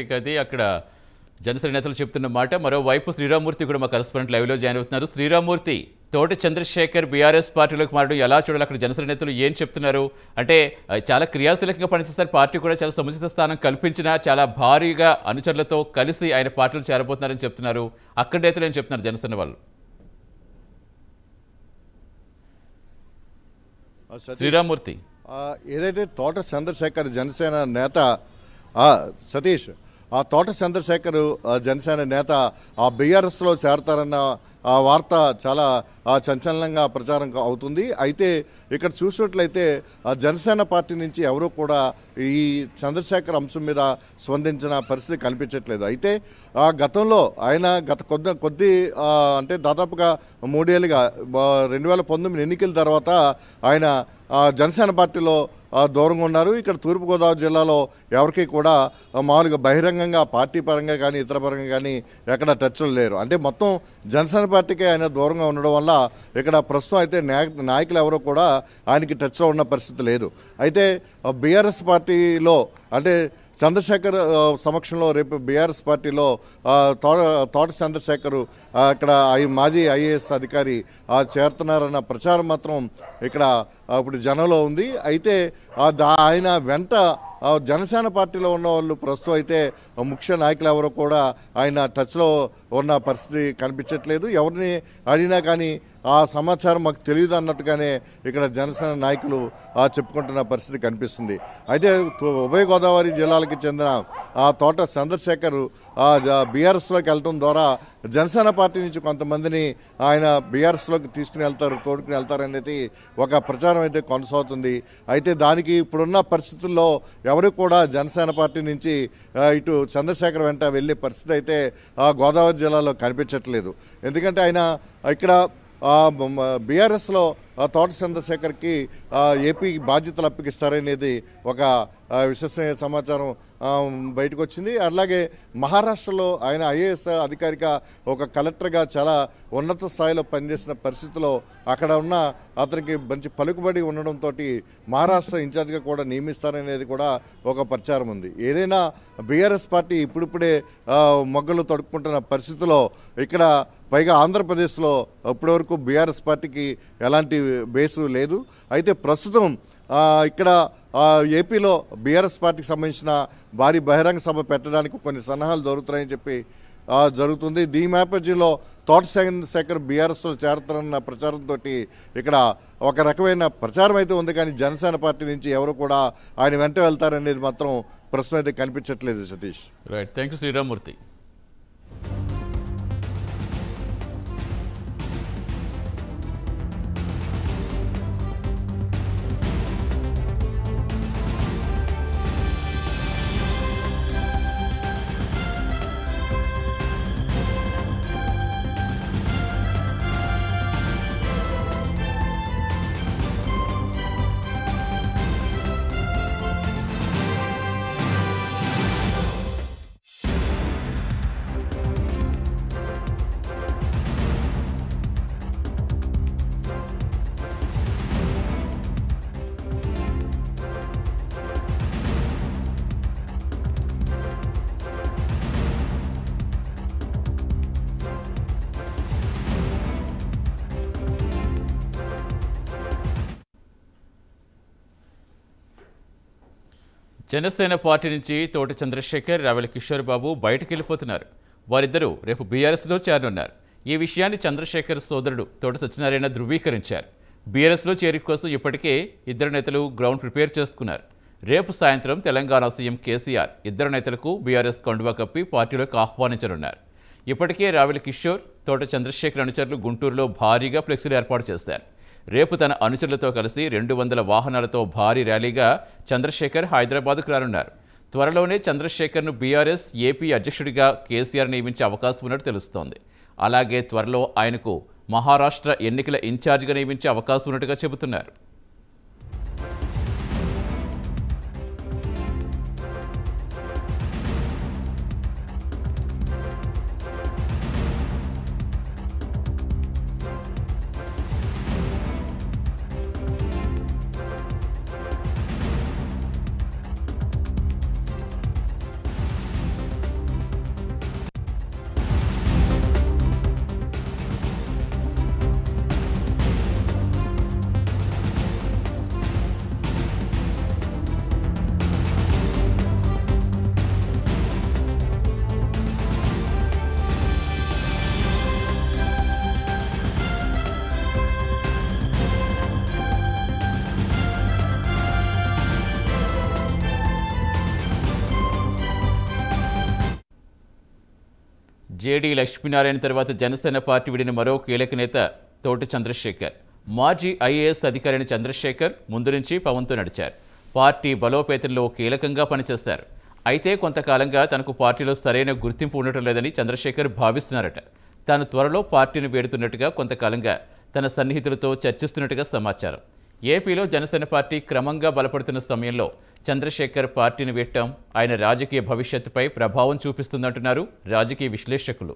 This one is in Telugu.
అది అక్కడ జనసేన నేతలు చెప్తున్న మాట. మరోవైపు శ్రీరామూర్తి కూడా మా కరెస్పాండెంట్ లైవ్లో జాయిన్ అవుతున్నారు. శ్రీరామూర్తి తోటి చంద్రశేఖర్ బీఆర్ఎస్ పార్టీలోకి మారడం ఎలా చూడాలి? అక్కడ జనసేన నేతలు ఏం చెప్తున్నారు? అంటే చాలా క్రియాశీలకంగా పనిచేస్తారు. పార్టీ కూడా చాలా సముచిత స్థానం కల్పించిన చాలా భారీగా అనుచరులతో కలిసి ఆయన పార్టీలు చేరబోతున్నారని చెప్తున్నారు. అక్కడ నేతలు ఏం చెప్తున్నారు జనసేన వాళ్ళు? శ్రీరామూర్తి. ఏదైతే తోట చంద్రశేఖర్ జనసేన నేత సతీష్ ఆ తోట చంద్రశేఖర్ జనసేన నేత ఆ బీఆర్ఎస్లో చేరతారన్న ఆ వార్త చాలా చంచలనంగా సంచలనంగా ప్రచారం అవుతుంది. అయితే ఇక్కడ చూసినట్లయితే ఆ జనసేన పార్టీ నుంచి ఎవరు కూడా ఈ చంద్రశేఖర్ అంశం మీద స్పందించిన పరిస్థితి కనిపించట్లేదు. అయితే ఆ గతంలో ఆయన గత కొద్ది కొద్ది అంటే దాదాపుగా మూడేళ్ళుగా రెండు వేల పంతొమ్మిది ఎన్నికల తర్వాత ఆయన ఆ, జనసేన పార్టీలో దూరంగా ఉన్నారు. ఇక్కడ తూర్పుగోదావరి జిల్లాలో ఎవరికి కూడా మామూలుగా బహిరంగంగా పార్టీ పరంగా కానీ ఇతర పరంగా కానీ ఎక్కడ టచ్లో లేరు. అంటే మొత్తం జనసేన పార్టీకే ఆయన దూరంగా ఉండడం వల్ల ఇక్కడ ప్రస్తుతం అయితే నాయకులు ఎవరో కూడా ఆయనకి టచ్లో ఉన్న పరిస్థితి లేదు. అయితే బీఆర్ఎస్ పార్టీలో అంటే చంద్రశేఖర్ సమక్షంలో రేపు బీఆర్ఎస్ పార్టీలో తోట చంద్రశేఖర్ ఆ, ఇక్కడ మాజీ ఐఏఎస్ అధికారి చేరుతున్నారన్న ప్రచారం మాత్రం ఇక్కడ ఇప్పుడు జనంలో ఉంది. అయితే దా- ఆయన వెంట జనసేన పార్టీలో ఉన్న వాళ్ళు ప్రస్తుతం అయితే ముఖ్య నాయకులు ఎవరో కూడా ఆయన టచ్లో ఉన్న పరిస్థితి కనిపించట్లేదు. ఎవరిని అడిగినా కానీ ఆ సమాచారం మాకు తెలియదు అన్నట్టుగానే ఇక్కడ జనసేన నాయకులు చెప్పుకుంటున్న పరిస్థితి కనిపిస్తుంది. అయితే ఉభయ గోదావరి జిల్లాలకు చెందిన ఆ తోట చంద్రశేఖర్ బీఆర్ఎస్లోకి వెళ్ళడం ద్వారా జనసేన పార్టీ నుంచి కొంతమందిని ఆయన బీఆర్ఎస్లోకి తీసుకుని వెళ్తారు తోడుకుని వెళ్తారు అనేది ఒక ప్రచారం అయితే కొనసాగుతుంది. అయితే దానికి ఇప్పుడున్న పరిస్థితుల్లో ఎవరు కూడా జనసేన పార్టీ నుంచి ఇటు చంద్రశేఖర్ వెంట వెళ్ళే పరిస్థితి అయితే ఆ, గోదావరి జిల్లాలో కనిపించట్లేదు. ఎందుకంటే ఆయన ఇక్కడ బీఆర్ఎస్లో తోట చంద్రశేఖర్కి ఏపీ బాధ్యతలు అప్పగిస్తారనేది ఒక విశ్వసనీయ సమాచారం బయటకు వచ్చింది అలాగే మహారాష్ట్రలో ఆయన ఐఏఎస్ అధికారిక ఒక కలెక్టర్గా చాలా ఉన్నత స్థాయిలో పనిచేసిన పరిస్థితిలో అక్కడ ఉన్న అతనికి మంచి పలుకుబడి ఉండడంతో మహారాష్ట్ర ఇన్ఛార్జ్గా కూడా నియమిస్తారనేది కూడా ఒక ప్రచారం ఉంది. ఏదైనా బీఆర్ఎస్ పార్టీ ఇప్పుడిప్పుడే మొగ్గలు తడుపుకుంటున్న పరిస్థితిలో ఇక్కడ పైగా ఆంధ్రప్రదేశ్లో ఇప్పటివరకు బీఆర్ఎస్ పార్టీకి ఎలాంటి బేసు లేదు. అయితే ప్రస్తుతం ఇక్కడ ఏపీలో బీఆర్ఎస్ పార్టీకి సంబంధించిన భారీ బహిరంగ సభ పెట్టడానికి కొన్ని సన్నాహాలు దొరుకుతాయని చెప్పి జరుగుతుంది. దీని నేపథ్యంలో తోట చంద్రశేఖర్ బీఆర్ఎస్లో చేరుతారన్న ప్రచారంతో ఇక్కడ ఒక రకమైన ప్రచారం అయితే ఉంది. కానీ జనసేన పార్టీ నుంచి ఎవరు కూడా ఆయన వెంట వెళ్తారనేది మాత్రం ప్రస్తుతం అయితే కనిపించట్లేదు Satish. Right thank you Sriramamurthy Janasena party నుంచి తోట చంద్రశేఖర్ రావెల కిషోర్ బాబు బయటకు వెళ్ళిపోతున్నారు. వారిద్దరూ రేపు బీఆర్ఎస్లో చేరనున్నారు. ఈ విషయాన్ని చంద్రశేఖర్ సోదరుడు తోట సత్యనారాయణ ధృవీకరించారు. బీఆర్ఎస్లో చేరిక కోసం ఇప్పటికే ఇద్దరు నేతలు గ్రౌండ్ ప్రిపేర్ చేసుకున్నారు. రేపు సాయంత్రం తెలంగాణ సీఎం కేసీఆర్ ఇద్దరు నేతలకు బీఆర్ఎస్ కండువా కప్పి పార్టీలోకి ఆహ్వానించనున్నారు. ఇప్పటికే రావెల కిషోర్ తోట చంద్రశేఖర్ అనుచరులు గుంటూరులో భారీగా ఫ్లెక్సీలు ఏర్పాటు చేశారు. రేపు తన అనుచరులతో కలిసి రెండు వందల వాహనాలతో భారీ ర్యాలీగా చంద్రశేఖర్ హైదరాబాద్కు రానున్నారు. త్వరలోనే చంద్రశేఖర్ను బీఆర్ఎస్ ఏపీ అధ్యక్షుడిగా కేసీఆర్ నియమించే అవకాశం ఉన్నట్టు తెలుస్తోంది. అలాగే త్వరలో ఆయనకు మహారాష్ట్ర ఎన్నికల ఇన్ఛార్జిగా నియమించే అవకాశం ఉన్నట్టుగా చెబుతున్నారు. జేడీ లక్ష్మీనారాయణ తర్వాత జనసేన పార్టీ విడిన మరో కీలక నేత తోటి చంద్రశేఖర్. మాజీ ఐఏఎస్ అధికారిని చంద్రశేఖర్ ముందు నుంచి పవన్తో నడిచారు. పార్టీ బలోపేతంలో కీలకంగా పనిచేస్తారు. అయితే కొంతకాలంగా తనకు పార్టీలో సరైన గుర్తింపు ఉండటం లేదని చంద్రశేఖర్ భావిస్తున్నారట. తాను త్వరలో పార్టీని వేడుతున్నట్టుగా కొంతకాలంగా తన సన్నిహితులతో చర్చిస్తున్నట్టుగా సమాచారం. ఏపీలో జనసేన పార్టీ క్రమంగా బలపడుతున్న సమయంలో చంద్రశేఖర్ పార్టీని వేయటం ఆయన రాజకీయ భవిష్యత్తుపై ప్రభావం చూపిస్తుందంటున్నారు రాజకీయ విశ్లేషకులు.